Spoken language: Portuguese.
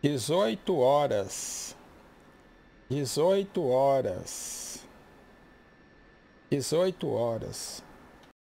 dezoito horas, dezoito horas, dezoito horas.